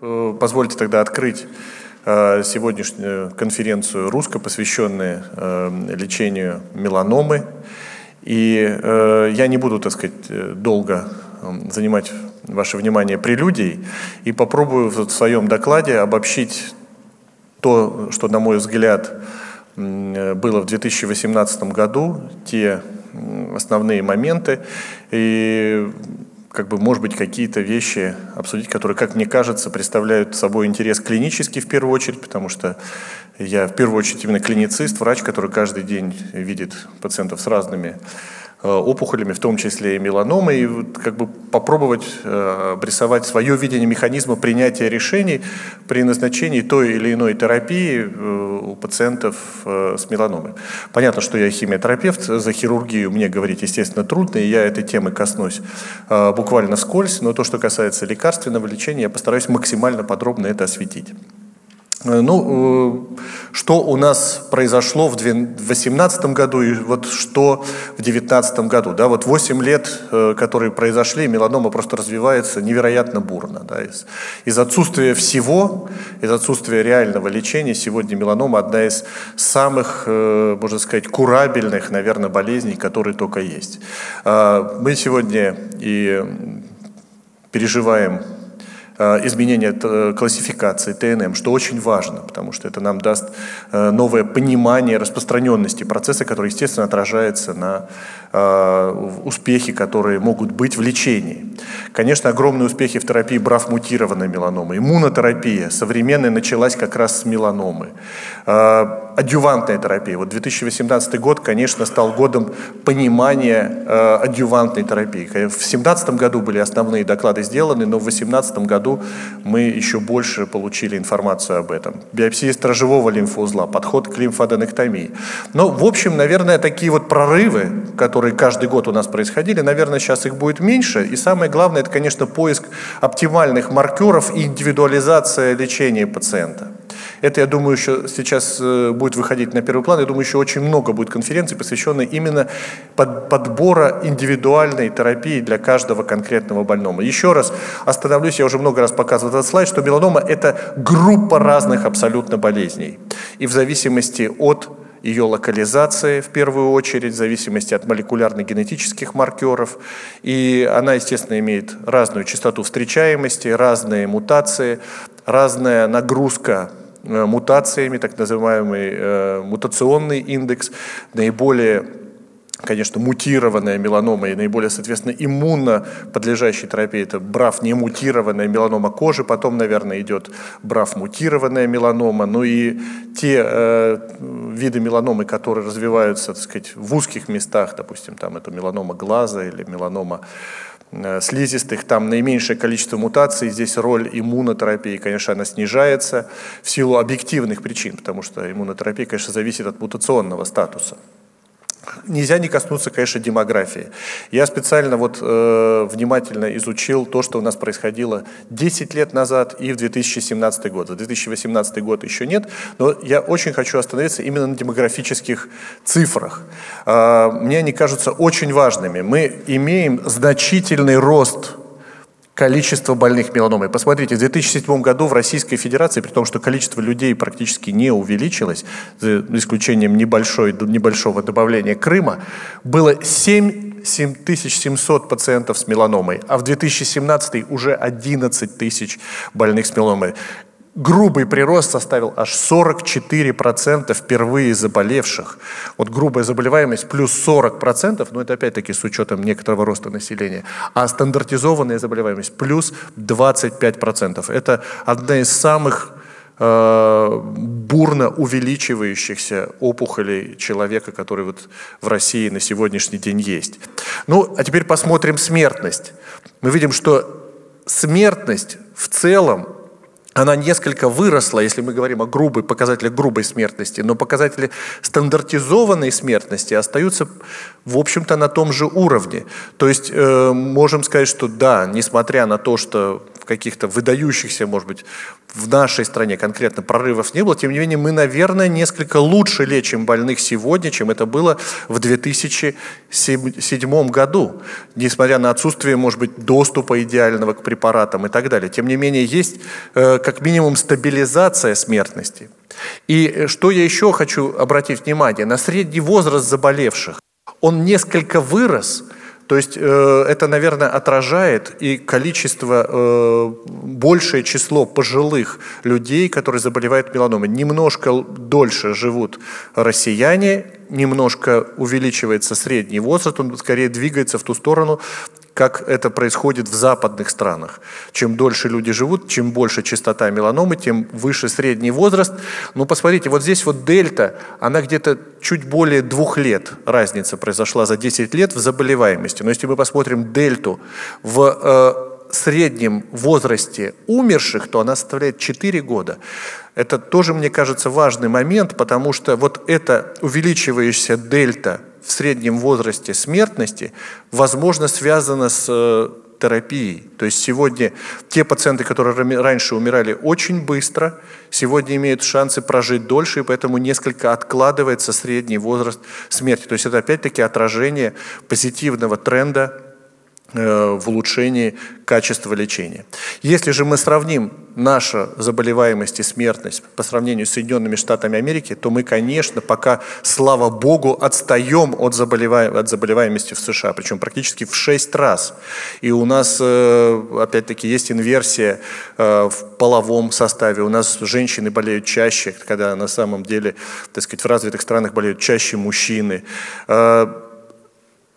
э, позвольте тогда открыть э, сегодняшнюю конференцию русско, посвященную э, лечению меланомы. И я не буду, так сказать, долго занимать ваше внимание прелюдией и попробую в своем докладе обобщить то, что, на мой взгляд, было в 2018 году, те основные моменты, и как бы, может быть, какие-то вещи обсудить, которые, как мне кажется, представляют собой интерес клинический в первую очередь, потому что я в первую очередь именно клиницист, врач, который каждый день видит пациентов с разными опухолями, в том числе и меланомой, и как бы попробовать э, обрисовать свое видение механизма принятия решений при назначении той или иной терапии э, у пациентов с меланомой. Понятно, что я химиотерапевт, за хирургию мне говорить, естественно, трудно, и я этой темы коснусь буквально вскользь, но то, что касается лекарственного лечения, я постараюсь максимально подробно это осветить. Э, ну, э, что у нас произошло в 2018 году и вот что в 2019 году. Да, вот 8 лет, э, которые произошли, меланома просто развивается невероятно бурно. Да, из, из отсутствия всего, из отсутствия реального лечения, сегодня меланома одна из самых, можно сказать, курабельных, наверное, болезней, которые только есть. Мы сегодня и переживаем изменение классификации ТНМ, что очень важно, потому что это нам даст э, новое понимание распространенности процесса, который, естественно, отражается на э, успехи, которые могут быть в лечении. Конечно, огромные успехи в терапии брав мутированной меланомы. Иммунотерапия современная началась как раз с меланомы. Адювантная терапия. Вот 2018 год, конечно, стал годом понимания адювантной терапии. В 2017 году были основные доклады сделаны, но в 2018 году мы еще больше получили информацию об этом. Биопсия стражевого лимфоузла, подход к лимфоденектомии. Но, в общем, наверное, такие вот прорывы, которые каждый год у нас происходили, наверное, сейчас их будет меньше. И самое главное, это, конечно, поиск оптимальных маркеров и индивидуализация лечения пациента. Это, я думаю, еще сейчас э, будет выходить на первый план. Я думаю, еще очень много будет конференций, посвященных именно под, подбора индивидуальной терапии для каждого конкретного больного. Еще раз остановлюсь, я уже много раз показывал этот слайд, что меланома – это группа разных абсолютно болезней. И в зависимости от ее локализации, в первую очередь, в зависимости от молекулярно-генетических маркеров. И она, естественно, имеет разную частоту встречаемости, разные мутации, разная нагрузка Э, мутациями, так называемый э, мутационный индекс, наиболее конечно, мутированная меланома и наиболее, соответственно, иммунно подлежащей терапии, это брав не мутированная меланома кожи, потом, наверное, идет брав мутированная меланома, ну и те э, виды меланомы, которые развиваются, так сказать, в узких местах, допустим, там это меланома глаза или меланома Э, слизистых, там наименьшее количество мутаций, здесь роль иммунотерапии, конечно, она снижается в силу объективных причин, потому что иммунотерапия, конечно, зависит от мутационного статуса. Нельзя не коснуться, конечно, демографии. Я специально вот э, внимательно изучил то, что у нас происходило 10 лет назад и в 2017 год. За 2018 год еще нет, но я очень хочу остановиться именно на демографических цифрах. Э, мне они кажутся очень важными. Мы имеем значительный рост количество больных меланомой. Посмотрите, в 2007 году в Российской Федерации, при том, что количество людей практически не увеличилось, за исключением небольшой, небольшого добавления Крыма, было 7 7700 пациентов с меланомой, а в 2017 уже 11 тысяч больных с меланомой грубый прирост составил аж 44% впервые заболевших. Вот грубая заболеваемость плюс 40%, но это опять-таки с учетом некоторого роста населения, а стандартизованная заболеваемость плюс 25%. Это одна из самых э, бурно увеличивающихся опухолей человека, который вот в России на сегодняшний день есть. Ну, а теперь посмотрим смертность. Мы видим, что смертность в целом она несколько выросла, если мы говорим о грубой показателях грубой смертности, но показатели стандартизованной смертности остаются, в общем-то, на том же уровне. То есть э, можем сказать, что да, несмотря на то, что каких-то выдающихся, может быть, в нашей стране конкретно прорывов не было, тем не менее мы, наверное, несколько лучше лечим больных сегодня, чем это было в 2007 году, несмотря на отсутствие, может быть, доступа идеального к препаратам и так далее. Тем не менее, есть э, как минимум стабилизация смертности. И э, что я еще хочу обратить внимание, на средний возраст заболевших он несколько вырос – то есть э, это, наверное, отражает и количество, э, большее число пожилых людей, которые заболевают меланомой. Немножко дольше живут россияне, немножко увеличивается средний возраст, он скорее двигается в ту сторону, как это происходит в западных странах. Чем дольше люди живут, чем больше частота меланомы, тем выше средний возраст. Но посмотрите, вот здесь вот дельта, она где-то чуть более двух лет разница произошла за 10 лет в заболеваемости. Но если мы посмотрим дельту в э, среднем возрасте умерших, то она составляет 4 года. Это тоже, мне кажется, важный момент, потому что вот эта увеличивающаяся дельта в среднем возрасте смертности, возможно, связано с э, терапией. То есть сегодня те пациенты, которые раньше умирали очень быстро, сегодня имеют шансы прожить дольше, и поэтому несколько откладывается средний возраст смерти. То есть это опять-таки отражение позитивного тренда в улучшении качества лечения. Если же мы сравним нашу заболеваемость и смертность по сравнению с Соединенными Штатами Америки, то мы, конечно, пока, слава богу, отстаем от, заболеваем, от заболеваемости в США, причем практически в 6 раз. И у нас, э, опять-таки, есть инверсия э, в половом составе. У нас женщины болеют чаще, когда на самом деле, так сказать, в развитых странах болеют чаще мужчины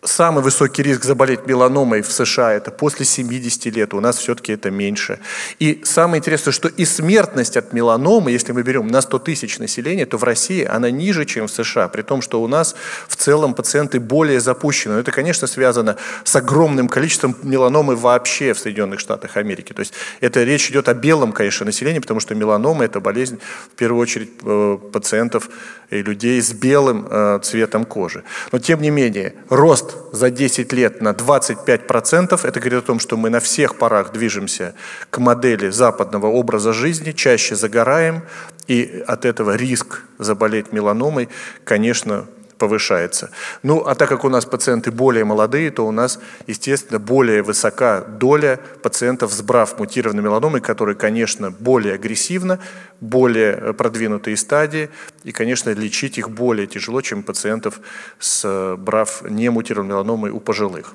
Самый высокий риск заболеть меланомой в США – это после 70 лет, у нас все-таки это меньше. И самое интересное, что и смертность от меланомы, если мы берем на 100 тысяч населения, то в России она ниже, чем в США, при том, что у нас в целом пациенты более запущены. Это, конечно, связано с огромным количеством меланомы вообще в Соединенных Штатах Америки. То есть это речь идет о белом, конечно, населении, потому что меланома – это болезнь, в первую очередь, э, пациентов и людей с белым э, цветом кожи. Но, тем не менее, рост за 10 лет на 25%. Это говорит о том, что мы на всех парах движемся к модели западного образа жизни, чаще загораем, и от этого риск заболеть меланомой, конечно, повышается. Ну, а так как у нас пациенты более молодые, то у нас, естественно, более высока доля пациентов с БРАФ мутированной меланомой, которые, конечно, более агрессивно, более продвинутые стадии, и, конечно, лечить их более тяжело, чем пациентов с БРАФ не мутированной меланомой у пожилых.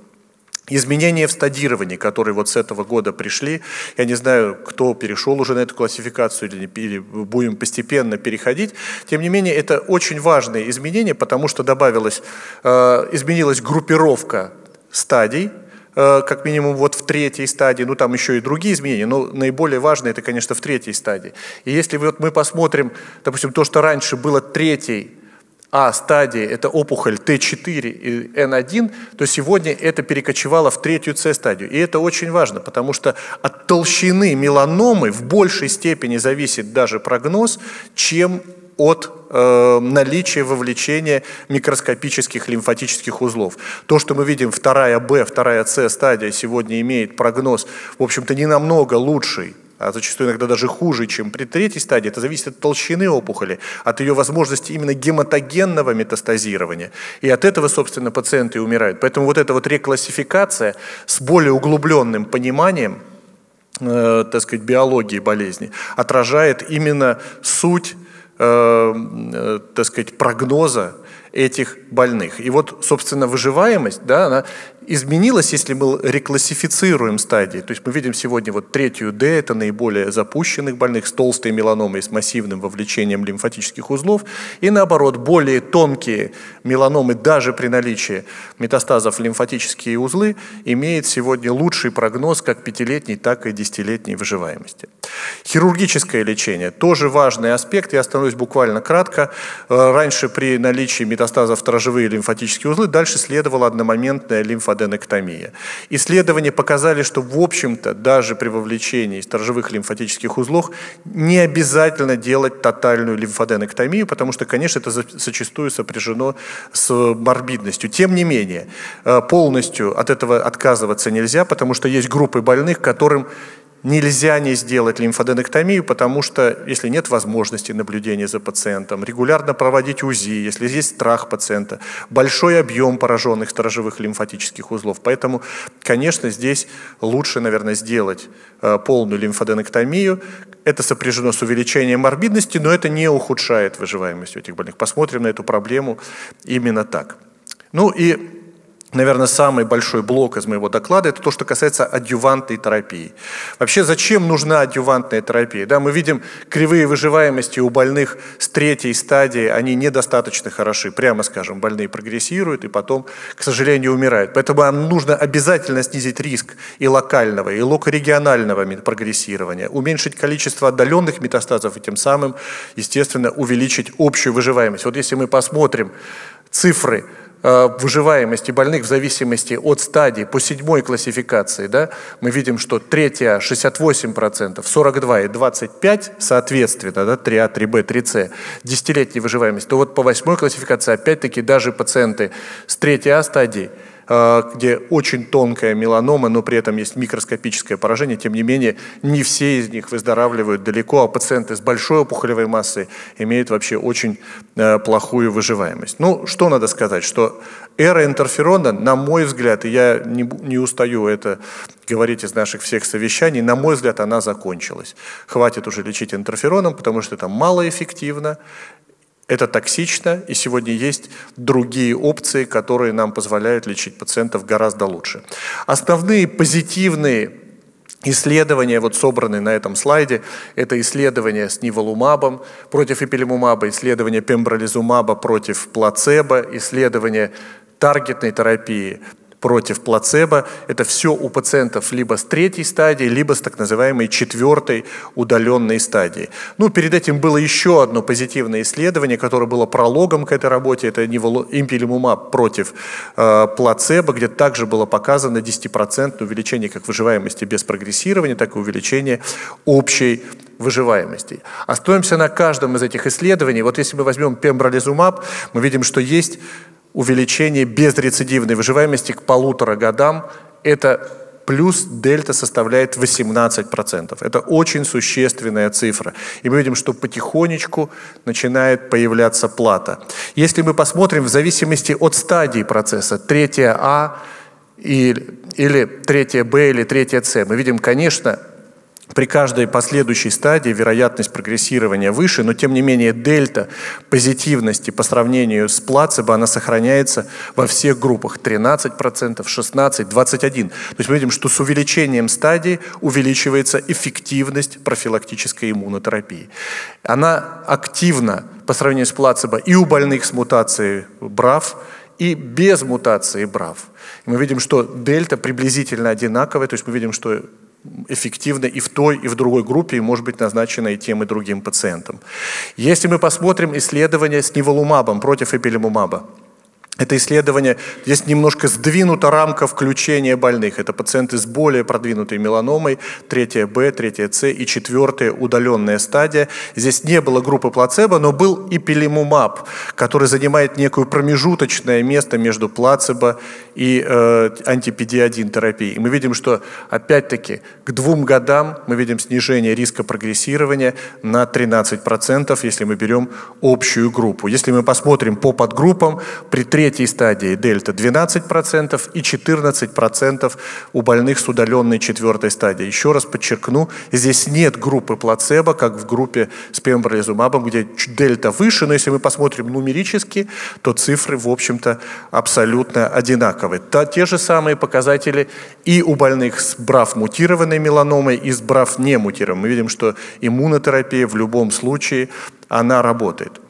Изменения в стадировании, которые вот с этого года пришли, я не знаю, кто перешел уже на эту классификацию или, или будем постепенно переходить, тем не менее это очень важные изменения, потому что добавилось, э, изменилась группировка стадий, э, как минимум вот в третьей стадии, ну там еще и другие изменения, но наиболее важное это, конечно, в третьей стадии. И если вот мы посмотрим, допустим, то, что раньше было третьей а стадии – это опухоль Т4 и Н1, то сегодня это перекочевало в третью С-стадию. И это очень важно, потому что от толщины меланомы в большей степени зависит даже прогноз, чем от э, наличия вовлечения микроскопических лимфатических узлов. То, что мы видим вторая Б, вторая С стадия сегодня имеет прогноз, в общем-то, не намного лучший а зачастую иногда даже хуже, чем при третьей стадии, это зависит от толщины опухоли, от ее возможности именно гематогенного метастазирования. И от этого, собственно, пациенты умирают. Поэтому вот эта вот реклассификация с более углубленным пониманием, э, так сказать, биологии болезни отражает именно суть, э, э, так сказать, прогноза этих больных. И вот, собственно, выживаемость, да, она изменилось, если мы реклассифицируем стадии. То есть мы видим сегодня вот третью D, это наиболее запущенных больных с толстой меланомой, с массивным вовлечением лимфатических узлов. И наоборот, более тонкие меланомы, даже при наличии метастазов лимфатические узлы, имеют сегодня лучший прогноз как пятилетней, так и десятилетней выживаемости. Хирургическое лечение – тоже важный аспект. Я остановлюсь буквально кратко. Э, раньше при наличии метастазов в торжевые лимфатические узлы дальше следовала одномоментная лимфоденектомия аденэктомия. Исследования показали, что, в общем-то, даже при вовлечении сторожевых лимфатических узлов не обязательно делать тотальную лимфоденэктомию, потому что, конечно, это зачастую сопряжено с морбидностью. Тем не менее, э, полностью от этого отказываться нельзя, потому что есть группы больных, которым нельзя не сделать лимфоденектомию, потому что если нет возможности наблюдения за пациентом, регулярно проводить УЗИ, если есть страх пациента, большой объем пораженных сторожевых лимфатических узлов. Поэтому, конечно, здесь лучше, наверное, сделать э, полную лимфоденектомию. Это сопряжено с увеличением морбидности, но это не ухудшает выживаемость у этих больных. Посмотрим на эту проблему именно так. Ну и наверное, самый большой блок из моего доклада, это то, что касается адъювантной терапии. Вообще, зачем нужна адъювантная терапия? Да, мы видим кривые выживаемости у больных с третьей стадии, они недостаточно хороши, прямо скажем, больные прогрессируют и потом, к сожалению, умирают. Поэтому нам нужно обязательно снизить риск и локального, и локорегионального прогрессирования, уменьшить количество отдаленных метастазов и тем самым, естественно, увеличить общую выживаемость. Вот если мы посмотрим цифры выживаемости больных в зависимости от стадии по седьмой классификации, да, мы видим, что третья 68%, 42 и 25 соответственно, да, 3А, 3Б, 3С, десятилетняя выживаемость, то вот по восьмой классификации опять-таки даже пациенты с третьей А стадии – Э, где очень тонкая меланома, но при этом есть микроскопическое поражение, тем не менее не все из них выздоравливают далеко, а пациенты с большой опухолевой массой имеют вообще очень э, плохую выживаемость. Ну, что надо сказать, что эра интерферона, на мой взгляд, и я не, не устаю это говорить из наших всех совещаний, на мой взгляд, она закончилась. Хватит уже лечить интерфероном, потому что это малоэффективно, это токсично, и сегодня есть другие опции, которые нам позволяют лечить пациентов гораздо лучше. Основные позитивные Исследования, вот собранные на этом слайде, это исследования с ниволумабом против эпилимумаба, исследования пембролизумаба против плацебо, исследования таргетной терапии против плацебо. Это все у пациентов либо с третьей стадии, либо с так называемой четвертой удаленной стадии. Ну, перед этим было еще одно позитивное исследование, которое было прологом к этой работе. Это импилимумаб против э, плацебо, где также было показано 10% увеличение как выживаемости без прогрессирования, так и увеличение общей выживаемости. Остановимся на каждом из этих исследований. Вот если мы возьмем пембролизумаб, мы видим, что есть увеличение безрецидивной выживаемости к полутора годам. Это плюс дельта составляет 18%. Это очень существенная цифра. И мы видим, что потихонечку начинает появляться плата. Если мы посмотрим в зависимости от стадии процесса, третья А или, или третья Б или третья С, мы видим, конечно, при каждой последующей стадии вероятность прогрессирования выше, но тем не менее дельта позитивности по сравнению с плацебо, она сохраняется во всех группах 13%, 16%, 21%. То есть мы видим, что с увеличением стадии увеличивается эффективность профилактической иммунотерапии. Она активна по сравнению с плацебо и у больных с мутацией БРАФ, и без мутации БРАФ. Мы видим, что дельта приблизительно одинаковая, то есть мы видим, что эффективно и в той, и в другой группе, и может быть назначена и тем, и другим пациентам. Если мы посмотрим исследование с ниволумабом против эпилимумаба, это исследование, здесь немножко сдвинута рамка включения больных. Это пациенты с более продвинутой меланомой, третья Б, третья С и четвертая удаленная стадия. Здесь не было группы плацебо, но был ипилимумаб, который занимает некое промежуточное место между плацебо и э, антипедиадин терапией. И мы видим, что опять-таки к двум годам мы видим снижение риска прогрессирования на 13%, если мы берем общую группу. Если мы посмотрим по подгруппам, при третьей третьей стадии дельта 12% и 14% у больных с удаленной четвертой стадией. Еще раз подчеркну, здесь нет группы плацебо, как в группе с пембролизумабом, где дельта выше, но если мы посмотрим нумерически, то цифры, в общем-то, абсолютно одинаковые. Та, те же самые показатели и у больных с БРАФ-мутированной меланомой, и с БРАФ-не-мутированной. Мы видим, что иммунотерапия в любом случае, она работает.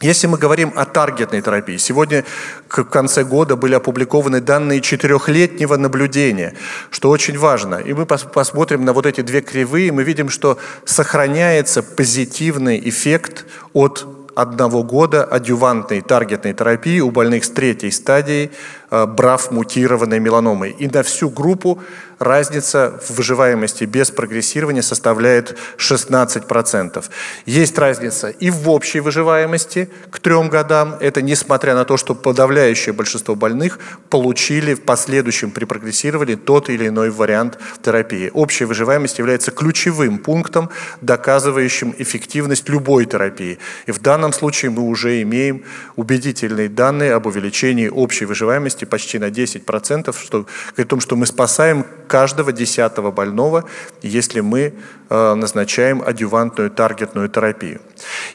Если мы говорим о таргетной терапии, сегодня к конце года были опубликованы данные четырехлетнего наблюдения, что очень важно. И мы посмотрим на вот эти две кривые, мы видим, что сохраняется позитивный эффект от одного года адювантной таргетной терапии у больных с третьей стадией брав мутированной меланомой. И на всю группу разница в выживаемости без прогрессирования составляет 16%. Есть разница и в общей выживаемости к трем годам. Это несмотря на то, что подавляющее большинство больных получили в последующем при прогрессировании тот или иной вариант терапии. Общая выживаемость является ключевым пунктом, доказывающим эффективность любой терапии. И в данном случае мы уже имеем убедительные данные об увеличении общей выживаемости почти на 10%, что о том, что мы спасаем каждого десятого больного, если мы э, назначаем адювантную таргетную терапию.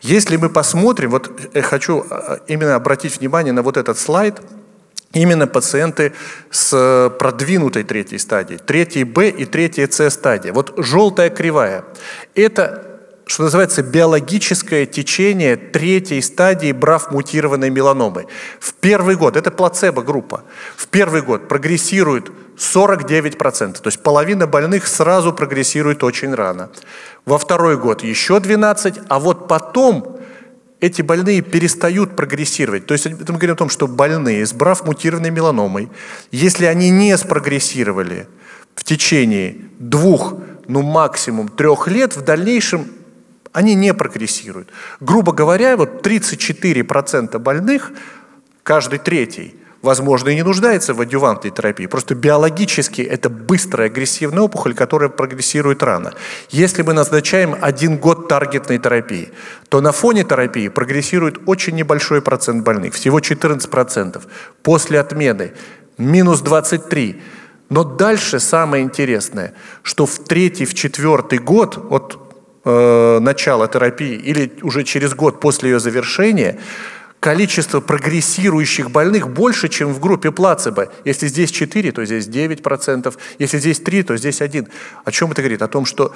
Если мы посмотрим, вот я э, хочу э, именно обратить внимание на вот этот слайд, именно пациенты с продвинутой третьей стадией, третьей Б и третьей С стадия. Вот желтая кривая – это что называется, биологическое течение третьей стадии брав-мутированной меланомы. В первый год, это плацебо-группа, в первый год прогрессирует 49%, то есть половина больных сразу прогрессирует очень рано. Во второй год еще 12, а вот потом эти больные перестают прогрессировать. То есть это мы говорим о том, что больные с брав-мутированной меланомой, если они не спрогрессировали в течение двух, ну максимум трех лет, в дальнейшем они не прогрессируют. Грубо говоря, вот 34% больных, каждый третий, возможно, и не нуждается в адювантной терапии. Просто биологически это быстрая агрессивная опухоль, которая прогрессирует рано. Если мы назначаем один год таргетной терапии, то на фоне терапии прогрессирует очень небольшой процент больных, всего 14%. После отмены минус 23%. Но дальше самое интересное, что в третий, в четвертый год, вот э, начала терапии или уже через год после ее завершения, количество прогрессирующих больных больше, чем в группе плацебо. Если здесь 4, то здесь 9%, если здесь 3, то здесь 1. О чем это говорит? О том, что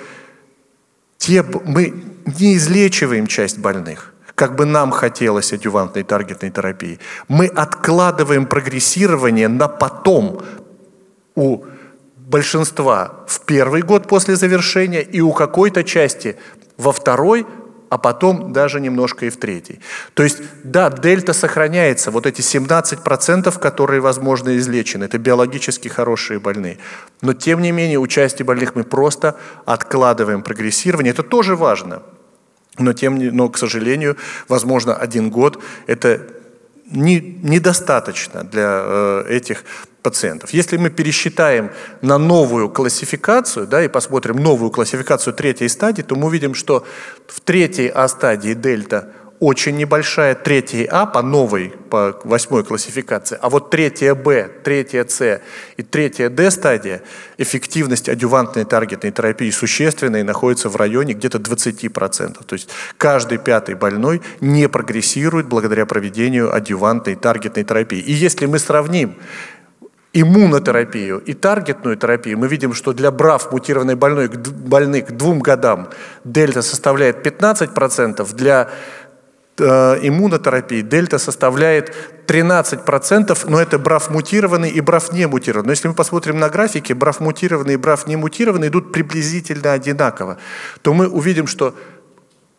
те, мы не излечиваем часть больных, как бы нам хотелось адювантной таргетной терапии. Мы откладываем прогрессирование на потом у большинства в первый год после завершения и у какой-то части во второй, а потом даже немножко и в третий. То есть, да, дельта сохраняется, вот эти 17%, которые, возможно, излечены, это биологически хорошие больные. Но, тем не менее, у части больных мы просто откладываем прогрессирование. Это тоже важно. Но, тем, но к сожалению, возможно, один год – это не, недостаточно для э, этих пациентов. Если мы пересчитаем на новую классификацию, да, и посмотрим новую классификацию третьей стадии, то мы увидим, что в третьей А стадии дельта очень небольшая, третья А по новой, по восьмой классификации, а вот третья Б, третья С и третья Д стадия эффективность адювантной таргетной терапии существенной находится в районе где-то 20%. То есть каждый пятый больной не прогрессирует благодаря проведению адювантной таргетной терапии. И если мы сравним иммунотерапию и таргетную терапию, мы видим, что для БРАВ мутированной больной, больных к двум годам дельта составляет 15%, для э, иммунотерапии дельта составляет 13%, но это БРАВ мутированный и БРАВ не мутированный. Но если мы посмотрим на графики, БРАВ мутированный и БРАВ не мутированный идут приблизительно одинаково, то мы увидим, что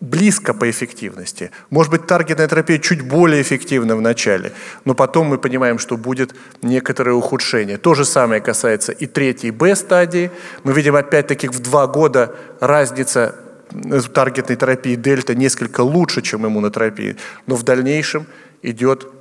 близко по эффективности. Может быть, таргетная терапия чуть более эффективна в начале, но потом мы понимаем, что будет некоторое ухудшение. То же самое касается и третьей Б-стадии. Мы видим опять-таки в два года разница в таргетной терапии дельта несколько лучше, чем иммунотерапии, но в дальнейшем идет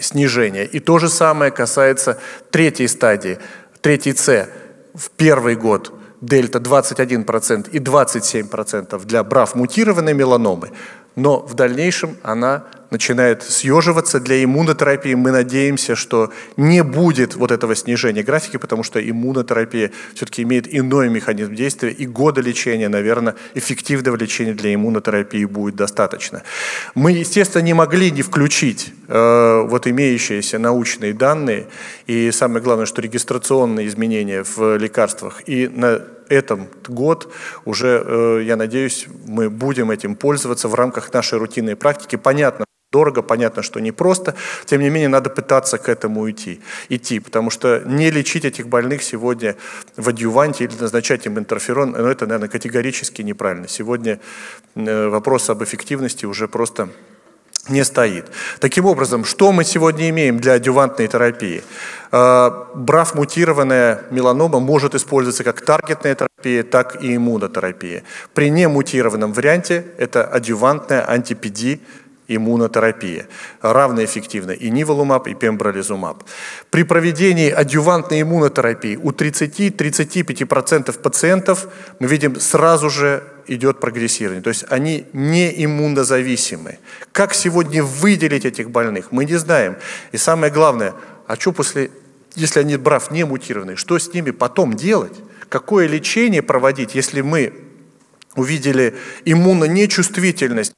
снижение. И то же самое касается третьей стадии, третьей С. В первый год дельта 21% и 27% для брав мутированной меланомы, но в дальнейшем она начинает съеживаться. Для иммунотерапии мы надеемся, что не будет вот этого снижения графики, потому что иммунотерапия все-таки имеет иной механизм действия, и года лечения, наверное, эффективного лечения для иммунотерапии будет достаточно. Мы, естественно, не могли не включить э, вот имеющиеся научные данные, и самое главное, что регистрационные изменения в лекарствах. И на этом год уже, э, я надеюсь, мы будем этим пользоваться в рамках нашей рутинной практики. Понятно, дорого, понятно, что непросто. Тем не менее, надо пытаться к этому идти, идти, потому что не лечить этих больных сегодня в адъюванте или назначать им интерферон, ну, это, наверное, категорически неправильно. Сегодня э, вопрос об эффективности уже просто не стоит. Таким образом, что мы сегодня имеем для адювантной терапии? Э, брав мутированная меланома может использоваться как таргетная терапия, так и иммунотерапия. При немутированном варианте это адювантная антипедия иммунотерапия, равноэффективна и ниволумаб, и пембролизумаб. При проведении адювантной иммунотерапии у 30-35% пациентов мы видим сразу же идет прогрессирование. То есть они не иммунозависимы. Как сегодня выделить этих больных, мы не знаем. И самое главное, а что после, если они брав не мутированные, что с ними потом делать? Какое лечение проводить, если мы увидели иммунонечувствительность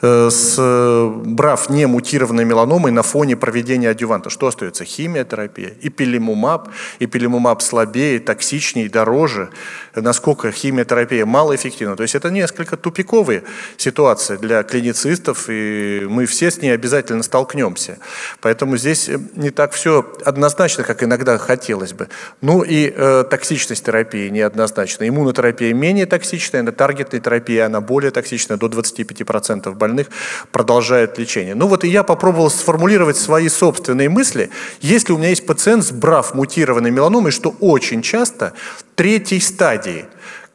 с брав не мутированной меланомой на фоне проведения адюванта. Что остается? Химиотерапия, эпилимумаб. Эпилимумаб слабее, токсичнее, дороже. Насколько химиотерапия малоэффективна. То есть это несколько тупиковые ситуации для клиницистов, и мы все с ней обязательно столкнемся. Поэтому здесь не так все однозначно, как иногда хотелось бы. Ну и э, токсичность терапии неоднозначна. Иммунотерапия менее токсичная, на таргетной терапии она более токсичная, до 25% 10% больных продолжают лечение. Ну вот и я попробовал сформулировать свои собственные мысли. Если у меня есть пациент с брав мутированной меланомой, что очень часто третьей стадии,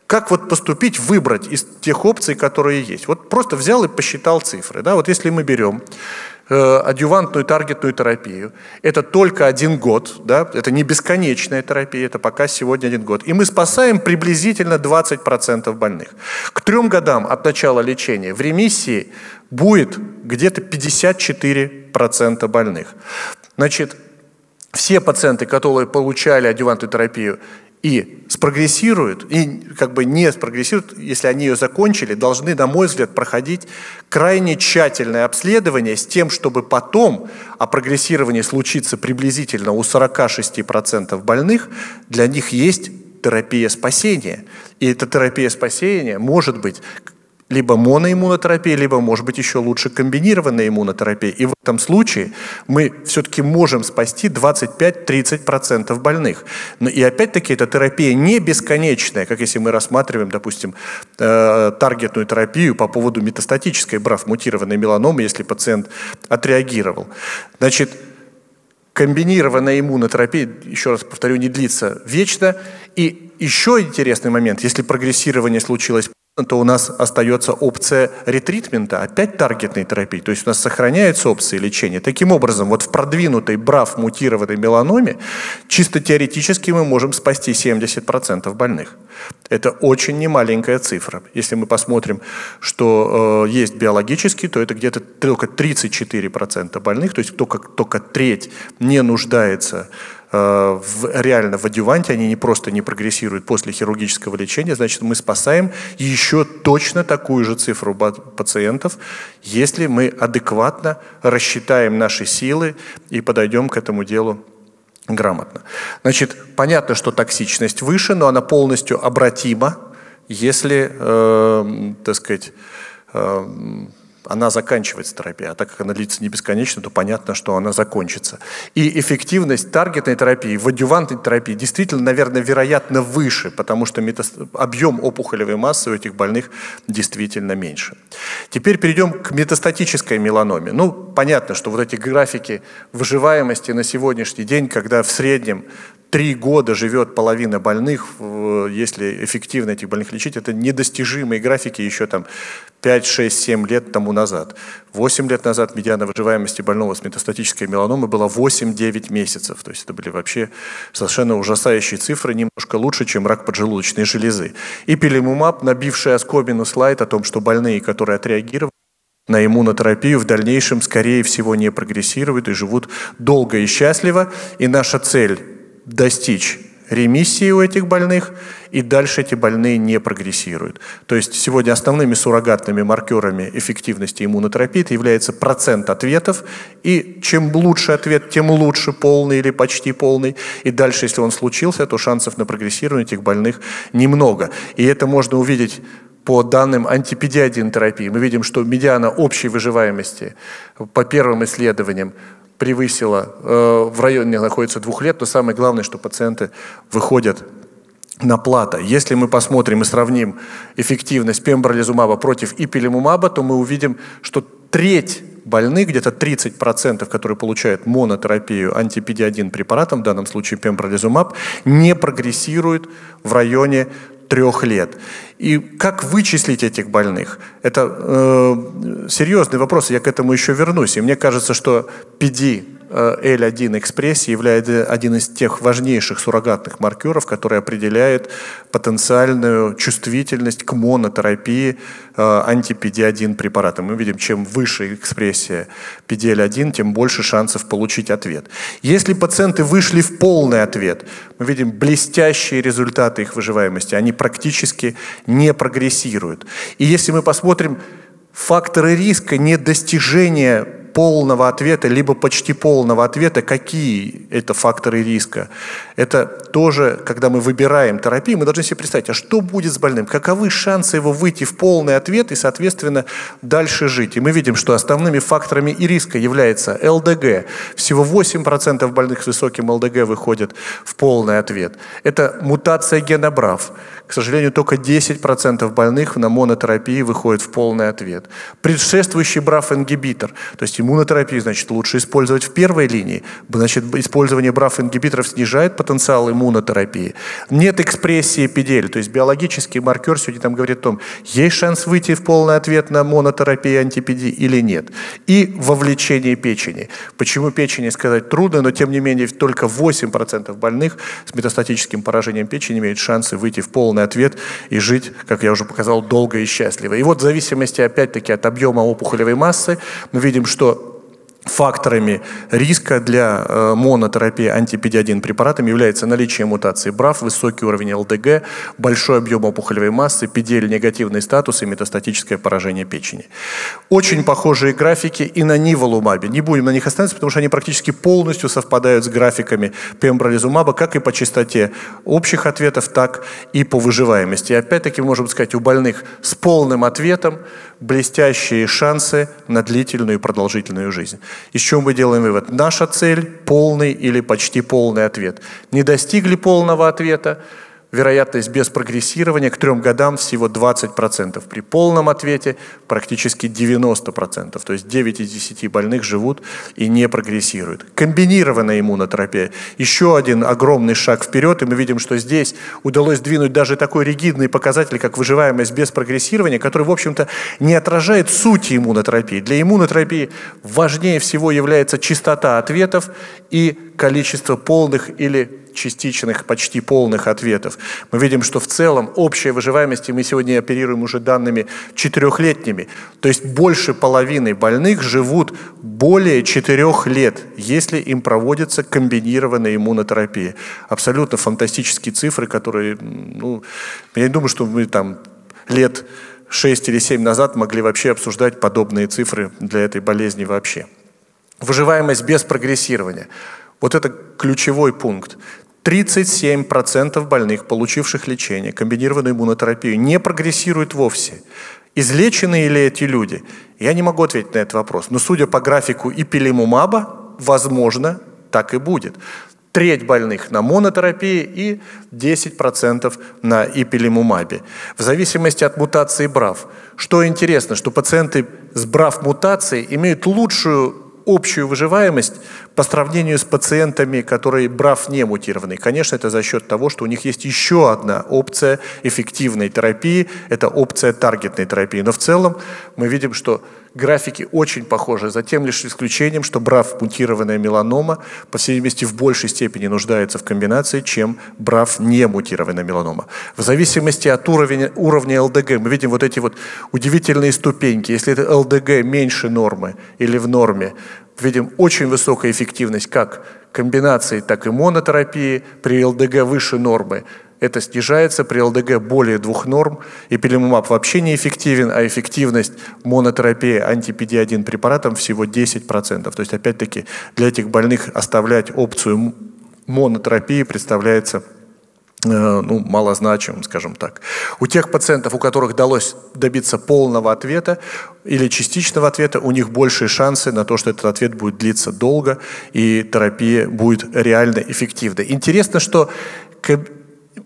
как вот поступить, выбрать из тех опций, которые есть. Вот просто взял и посчитал цифры. Да? Вот если мы берем адювантную таргетную терапию. Это только один год, да? это не бесконечная терапия, это пока сегодня один год. И мы спасаем приблизительно 20% больных. К трем годам от начала лечения в ремиссии будет где-то 54% больных. Значит, все пациенты, которые получали адювантную терапию и спрогрессируют, и как бы не спрогрессируют, если они ее закончили, должны, на мой взгляд, проходить крайне тщательное обследование с тем, чтобы потом, а прогрессирование случится приблизительно у 46% больных, для них есть терапия спасения. И эта терапия спасения может быть либо моноиммунотерапия, либо, может быть, еще лучше комбинированная иммунотерапия. И в этом случае мы все-таки можем спасти 25-30% больных. Но и опять-таки эта терапия не бесконечная, как если мы рассматриваем, допустим, э, таргетную терапию по поводу метастатической брав мутированной меланомы, если пациент отреагировал. Значит, комбинированная иммунотерапия, еще раз повторю, не длится вечно. И еще интересный момент, если прогрессирование случилось то у нас остается опция ретритмента, опять таргетной терапии. То есть у нас сохраняются опции лечения. Таким образом, вот в продвинутой брав мутированной меланоме чисто теоретически мы можем спасти 70% больных. Это очень немаленькая цифра. Если мы посмотрим, что э, есть биологически, то это где-то только 34% больных, то есть только, только треть не нуждается в, реально в адюванте, они не просто не прогрессируют после хирургического лечения, значит, мы спасаем еще точно такую же цифру пациентов, если мы адекватно рассчитаем наши силы и подойдем к этому делу грамотно. Значит, понятно, что токсичность выше, но она полностью обратима, если, э, так сказать, э, она заканчивается терапия. А так как она длится не бесконечно, то понятно, что она закончится. И эффективность таргетной терапии в терапии действительно, наверное, вероятно выше, потому что метаст... объем опухолевой массы у этих больных действительно меньше. Теперь перейдем к метастатической меланоме. Ну, понятно, что вот эти графики выживаемости на сегодняшний день, когда в среднем три года живет половина больных, если эффективно этих больных лечить, это недостижимые графики еще там 5, 6, 7 лет тому назад. 8 лет назад медиана выживаемости больного с метастатической меланомой была 8-9 месяцев. То есть это были вообще совершенно ужасающие цифры, немножко лучше, чем рак поджелудочной железы. И пилимумаб, набивший оскобину слайд о том, что больные, которые отреагировали, на иммунотерапию в дальнейшем, скорее всего, не прогрессируют и живут долго и счастливо. И наша цель достичь ремиссии у этих больных, и дальше эти больные не прогрессируют. То есть сегодня основными суррогатными маркерами эффективности иммунотерапии является процент ответов, и чем лучше ответ, тем лучше, полный или почти полный. И дальше, если он случился, то шансов на прогрессирование этих больных немного. И это можно увидеть по данным антипедиадин терапии. Мы видим, что медиана общей выживаемости по первым исследованиям превысила, э, в районе находится двух лет, то самое главное, что пациенты выходят на плата. Если мы посмотрим и сравним эффективность пембролизумаба против ипилимумаба, то мы увидим, что треть больных, где-то 30%, которые получают монотерапию антипедиадин препаратом, в данном случае пембролизумаб, не прогрессируют в районе трех лет. И как вычислить этих больных? Это э, серьезный вопрос, я к этому еще вернусь. И мне кажется, что PD L1 экспрессии является один из тех важнейших суррогатных маркеров, который определяет потенциальную чувствительность к монотерапии э, анти-PD1 препарата. Мы видим, чем выше экспрессия PDL1, тем больше шансов получить ответ. Если пациенты вышли в полный ответ, мы видим блестящие результаты их выживаемости, они практически не прогрессируют. И если мы посмотрим факторы риска недостижения полного ответа, либо почти полного ответа, какие это факторы риска. Это тоже, когда мы выбираем терапию, мы должны себе представить, а что будет с больным, каковы шансы его выйти в полный ответ и, соответственно, дальше жить. И мы видим, что основными факторами и риска является ЛДГ. Всего 8% больных с высоким ЛДГ выходят в полный ответ. Это мутация гена BRAF. К сожалению, только 10% больных на монотерапии выходят в полный ответ. Предшествующий BRAF-ингибитор, то есть иммунотерапию, значит, лучше использовать в первой линии. Значит, использование BRAF-ингибиторов снижает потенциал иммунотерапии. Нет экспрессии эпидель, то есть биологический маркер сегодня там говорит о том, есть шанс выйти в полный ответ на монотерапию антипеди или нет. И вовлечение печени. Почему печени сказать трудно, но тем не менее только 8% больных с метастатическим поражением печени имеют шансы выйти в полный ответ и жить, как я уже показал, долго и счастливо. И вот в зависимости, опять-таки, от объема опухолевой массы, мы видим, что Факторами риска для э, монотерапии антипедиадин препаратами является наличие мутации БРАФ, высокий уровень ЛДГ, большой объем опухолевой массы, педель негативный статус и метастатическое поражение печени. Очень похожие графики и на ниволумабе. Не будем на них остановиться, потому что они практически полностью совпадают с графиками пембролизумаба, как и по частоте общих ответов, так и по выживаемости. И опять-таки, можем сказать, у больных с полным ответом блестящие шансы на длительную и продолжительную жизнь. Из чего мы делаем вывод? Наша цель – полный или почти полный ответ. Не достигли полного ответа, вероятность без прогрессирования к трем годам всего 20%. При полном ответе практически 90%. То есть 9 из 10 больных живут и не прогрессируют. Комбинированная иммунотерапия. Еще один огромный шаг вперед, и мы видим, что здесь удалось двинуть даже такой ригидный показатель, как выживаемость без прогрессирования, который, в общем-то, не отражает сути иммунотерапии. Для иммунотерапии важнее всего является частота ответов и количество полных или частичных, почти полных ответов. Мы видим, что в целом общая выживаемость, и мы сегодня оперируем уже данными четырехлетними, то есть больше половины больных живут более четырех лет, если им проводится комбинированная иммунотерапия. Абсолютно фантастические цифры, которые, ну, я не думаю, что мы там лет 6 или 7 назад могли вообще обсуждать подобные цифры для этой болезни вообще. Выживаемость без прогрессирования. Вот это ключевой пункт. 37% больных, получивших лечение, комбинированную иммунотерапию, не прогрессируют вовсе. Излечены ли эти люди? Я не могу ответить на этот вопрос. Но судя по графику ипилимумаба, возможно, так и будет. Треть больных на монотерапии и 10% на ипилимумабе. В зависимости от мутации БРАФ. Что интересно, что пациенты с БРАФ-мутацией имеют лучшую общую выживаемость по сравнению с пациентами, которые БРАФ не мутированы. Конечно, это за счет того, что у них есть еще одна опция эффективной терапии, это опция таргетной терапии. Но в целом мы видим, что графики очень похожи, за тем лишь исключением, что БРАФ мутированная меланома, по всей видимости, в большей степени нуждается в комбинации, чем БРАФ не мутированная меланома. В зависимости от уровня, уровня ЛДГ мы видим вот эти вот удивительные ступеньки. Если это ЛДГ меньше нормы или в норме, видим очень высокая эффективность как комбинации, так и монотерапии при ЛДГ выше нормы это снижается при ЛДГ более двух норм. Эпилимумаб вообще неэффективен, а эффективность монотерапии антипедиадин препаратом всего 10%. То есть, опять-таки, для этих больных оставлять опцию монотерапии представляется э, ну, малозначимым, скажем так. У тех пациентов, у которых удалось добиться полного ответа или частичного ответа, у них большие шансы на то, что этот ответ будет длиться долго и терапия будет реально эффективной. Интересно, что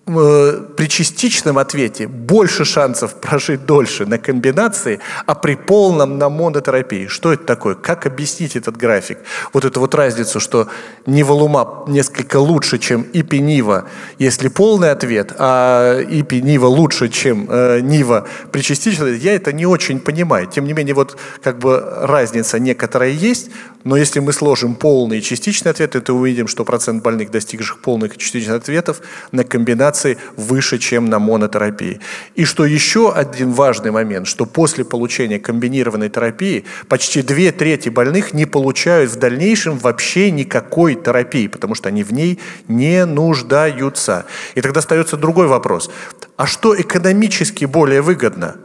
при частичном ответе больше шансов прожить дольше на комбинации, а при полном на монотерапии. Что это такое? Как объяснить этот график? Вот эту вот разницу, что ниволумаб несколько лучше, чем ипи-нива, если полный ответ, а ипи-нива лучше, чем э, нива при частичном я это не очень понимаю. Тем не менее, вот как бы разница некоторая есть, но если мы сложим полный и частичный ответ, то увидим, что процент больных, достигших полных и частичных ответов на комбинации рекомендаций выше, чем на монотерапии. И что еще один важный момент, что после получения комбинированной терапии почти две трети больных не получают в дальнейшем вообще никакой терапии, потому что они в ней не нуждаются. И тогда остается другой вопрос. А что экономически более выгодно?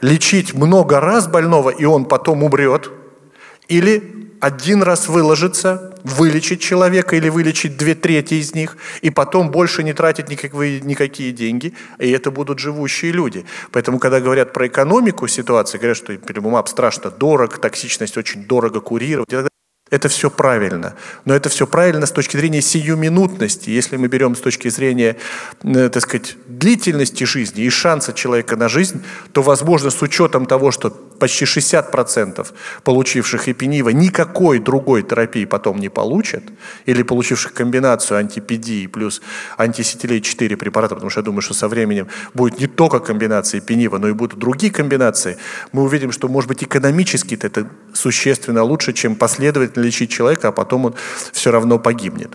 Лечить много раз больного, и он потом умрет? Или один раз выложиться, вылечить человека или вылечить две трети из них, и потом больше не тратить никакие, никакие деньги, и это будут живущие люди. Поэтому, когда говорят про экономику ситуации, говорят, что пилимумаб страшно дорог, токсичность очень дорого курировать, это все правильно. Но это все правильно с точки зрения сиюминутности. Если мы берем с точки зрения, э, так сказать, длительности жизни и шанса человека на жизнь, то, возможно, с учетом того, что почти 60% получивших эпинива никакой другой терапии потом не получат, или получивших комбинацию антипедии плюс антисетилей 4 препарата, потому что я думаю, что со временем будет не только комбинация эпинива, но и будут другие комбинации, мы увидим, что, может быть, экономически это существенно лучше, чем последовательно лечить человека, а потом он все равно погибнет.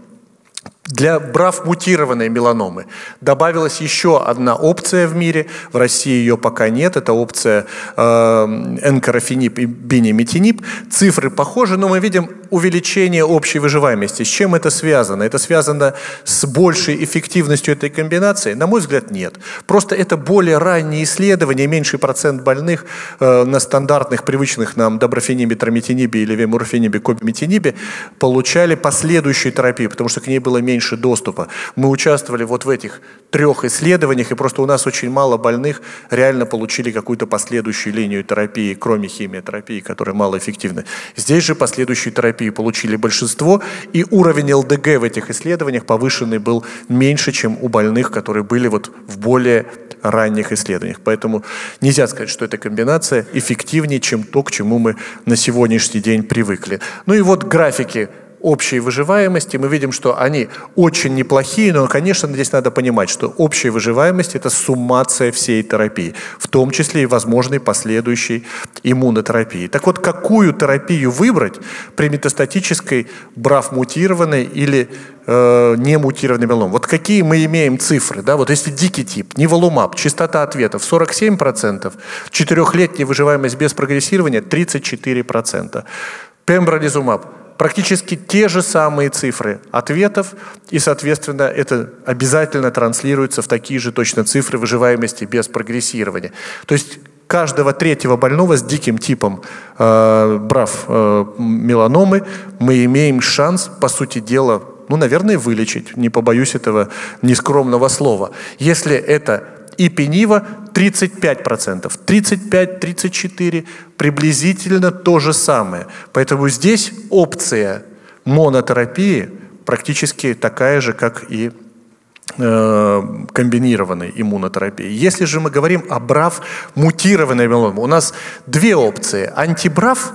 Для брав-мутированной меланомы добавилась еще одна опция в мире. В России ее пока нет. Это опция э, энкарафенип и бенемитинип. Цифры похожи, но мы видим увеличение общей выживаемости. С чем это связано? Это связано с большей эффективностью этой комбинации? На мой взгляд, нет. Просто это более ранние исследования, меньший процент больных э, на стандартных, привычных нам доброфенибе, трометинибе или вемурфенибе, кобиметинибе получали последующую терапию, потому что к ней было меньше доступа. Мы участвовали вот в этих трех исследованиях, и просто у нас очень мало больных реально получили какую-то последующую линию терапии, кроме химиотерапии, которая малоэффективна. Здесь же последующую терапию получили большинство, и уровень ЛДГ в этих исследованиях повышенный был меньше, чем у больных, которые были вот в более ранних исследованиях. Поэтому нельзя сказать, что эта комбинация эффективнее, чем то, к чему мы на сегодняшний день привыкли. Ну и вот графики общей выживаемости, мы видим, что они очень неплохие, но, конечно, здесь надо понимать, что общая выживаемость – это суммация всей терапии, в том числе и возможной последующей иммунотерапии. Так вот, какую терапию выбрать при метастатической брав-мутированной или э, не мутированный мелом. Вот какие мы имеем цифры, да, вот если дикий тип, неволумаб, частота ответов 47%, четырехлетняя выживаемость без прогрессирования 34%. Пембролизумаб практически те же самые цифры ответов, и, соответственно, это обязательно транслируется в такие же точно цифры выживаемости без прогрессирования. То есть каждого третьего больного с диким типом э, брав э, меланомы мы имеем шанс, по сути дела, ну, наверное, вылечить, не побоюсь этого нескромного слова. Если это и пенива 35%. 35-34 приблизительно то же самое. Поэтому здесь опция монотерапии практически такая же, как и э, комбинированной иммунотерапии. Если же мы говорим о БРАВ мутированной меломе, у нас две опции – антибрав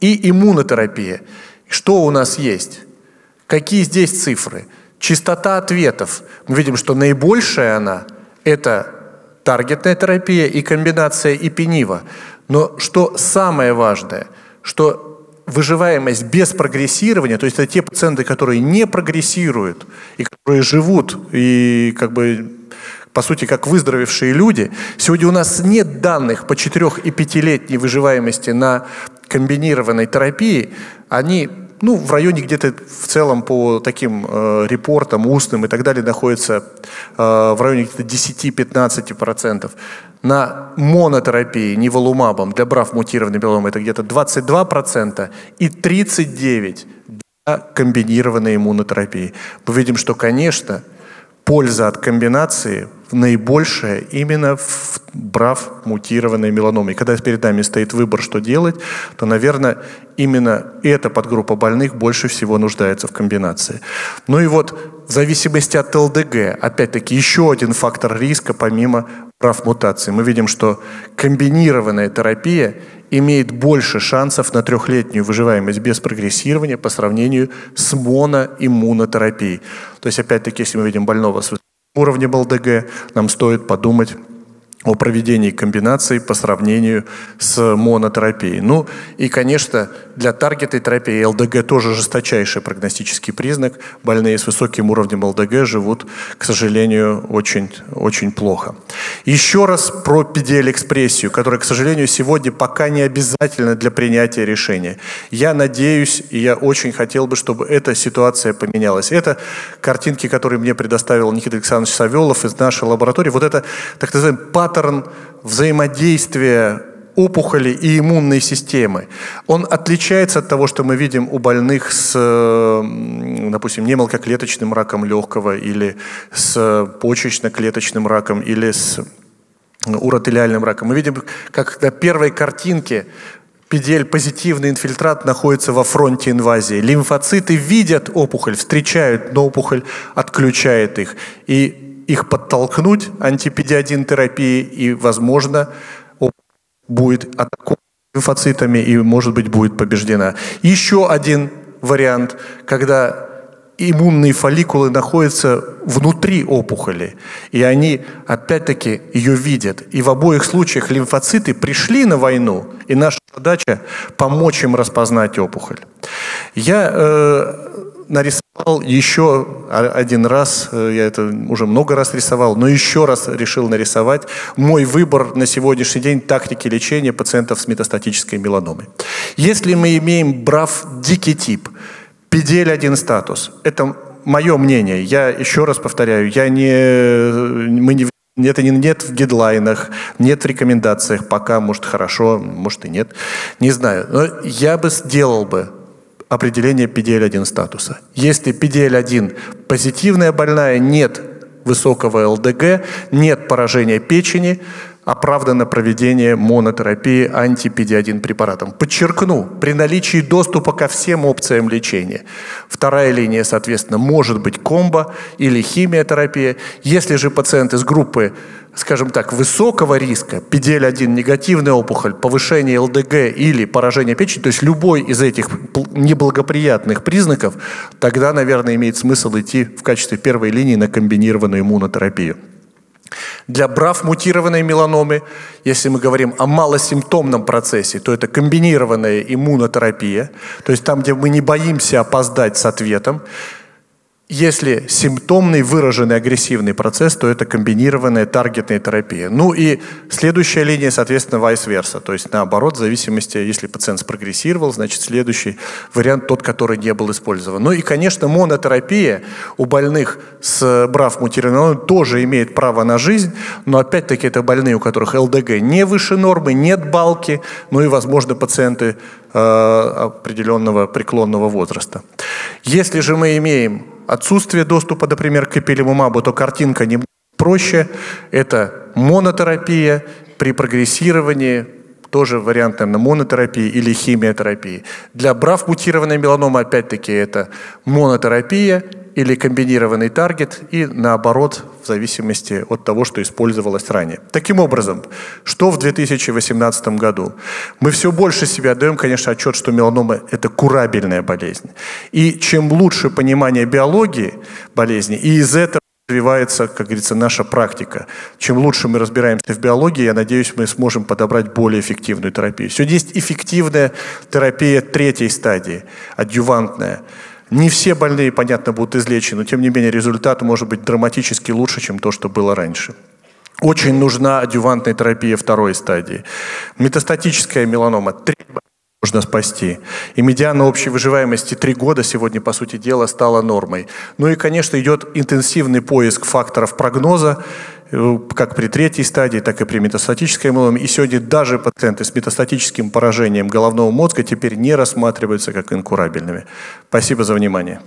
и иммунотерапия. Что у нас есть? Какие здесь цифры? Частота ответов. Мы видим, что наибольшая она – это таргетная терапия и комбинация ипенива. Но что самое важное, что выживаемость без прогрессирования, то есть это те пациенты, которые не прогрессируют и которые живут и как бы по сути, как выздоровевшие люди. Сегодня у нас нет данных по 4 и 5-летней выживаемости на комбинированной терапии. Они ну, в районе где-то в целом по таким э, репортам устным и так далее находится э, в районе где-то 10-15%. На монотерапии ниволумабом для брав мутированной меломы это где-то 22% и 39% для комбинированной иммунотерапии. Мы видим, что, конечно, польза от комбинации наибольшая именно в брав мутированной меланомы. Когда перед нами стоит выбор, что делать, то, наверное, именно эта подгруппа больных больше всего нуждается в комбинации. Ну и вот в зависимости от ЛДГ, опять-таки, еще один фактор риска помимо прав мутации. Мы видим, что комбинированная терапия имеет больше шансов на трехлетнюю выживаемость без прогрессирования по сравнению с моноиммунотерапией. То есть, опять-таки, если мы видим больного с уровнем ЛДГ, нам стоит подумать о проведении комбинаций по сравнению с монотерапией. Ну и, конечно, для таргетной терапии ЛДГ тоже жесточайший прогностический признак. Больные с высоким уровнем ЛДГ живут, к сожалению, очень, очень плохо. Еще раз про PDL-экспрессию, которая, к сожалению, сегодня пока не обязательна для принятия решения. Я надеюсь, и я очень хотел бы, чтобы эта ситуация поменялась. Это картинки, которые мне предоставил Никита Александрович Савелов из нашей лаборатории. Вот это, так называемый паттерн взаимодействия опухоли и иммунной системы. Он отличается от того, что мы видим у больных с, допустим, немелкоклеточным раком легкого или с почечно-клеточным раком или с уротелиальным раком. Мы видим, как на первой картинке PDL позитивный инфильтрат находится во фронте инвазии. Лимфоциты видят опухоль, встречают, но опухоль отключает их. И их подтолкнуть антипедиадин терапии и, возможно, будет атакована лимфоцитами и, может быть, будет побеждена. Еще один вариант, когда иммунные фолликулы находятся внутри опухоли, и они, опять-таки, ее видят. И в обоих случаях лимфоциты пришли на войну, и наша задача – помочь им распознать опухоль. Я э, нарисовал еще один раз, э, я это уже много раз рисовал, но еще раз решил нарисовать мой выбор на сегодняшний день тактики лечения пациентов с метастатической меланомой. Если мы имеем брав дикий тип, PDL-1 статус, это мое мнение, я еще раз повторяю, я не, мы не это нет в гидлайнах, нет в рекомендациях, пока, может, хорошо, может и нет, не знаю. Но я бы сделал бы определение PDL-1 статуса. Если PDL-1 позитивная больная, нет высокого ЛДГ, нет поражения печени, оправдано проведение монотерапии анти-PD-1 препаратом. Подчеркну, при наличии доступа ко всем опциям лечения. Вторая линия, соответственно, может быть комбо или химиотерапия. Если же пациент из группы скажем так, высокого риска, PDL-1 негативная опухоль, повышение ЛДГ или поражение печени, то есть любой из этих неблагоприятных признаков, тогда, наверное, имеет смысл идти в качестве первой линии на комбинированную иммунотерапию. Для брав мутированной меланомы, если мы говорим о малосимптомном процессе, то это комбинированная иммунотерапия, то есть там, где мы не боимся опоздать с ответом, если симптомный выраженный агрессивный процесс, то это комбинированная таргетная терапия. Ну и следующая линия, соответственно, vice versa. То есть наоборот, в зависимости, если пациент спрогрессировал, значит следующий вариант тот, который не был использован. Ну и, конечно, монотерапия у больных с БРАФ мутированной тоже имеет право на жизнь, но опять-таки это больные, у которых ЛДГ не выше нормы, нет балки, ну и, возможно, пациенты э, определенного преклонного возраста. Если же мы имеем отсутствие доступа, например, к эпилимумабу, то картинка не проще. Это монотерапия при прогрессировании, тоже вариант, наверное, монотерапии или химиотерапии. Для брав мутированной меланомы, опять-таки, это монотерапия или комбинированный таргет, и наоборот, в зависимости от того, что использовалось ранее. Таким образом, что в 2018 году? Мы все больше себе отдаем, конечно, отчет, что меланома – это курабельная болезнь. И чем лучше понимание биологии болезни, и из этого развивается, как говорится, наша практика. Чем лучше мы разбираемся в биологии, я надеюсь, мы сможем подобрать более эффективную терапию. Сегодня есть эффективная терапия третьей стадии, адъювантная – не все больные, понятно, будут излечены, но тем не менее результат может быть драматически лучше, чем то, что было раньше. Очень нужна адювантная терапия второй стадии. Метастатическая меланома. Три можно спасти. И медиана общей выживаемости три года сегодня, по сути дела, стала нормой. Ну и, конечно, идет интенсивный поиск факторов прогноза, э, как при третьей стадии, так и при метастатической меланоме. И сегодня даже пациенты с метастатическим поражением головного мозга теперь не рассматриваются как инкурабельными. Спасибо за внимание.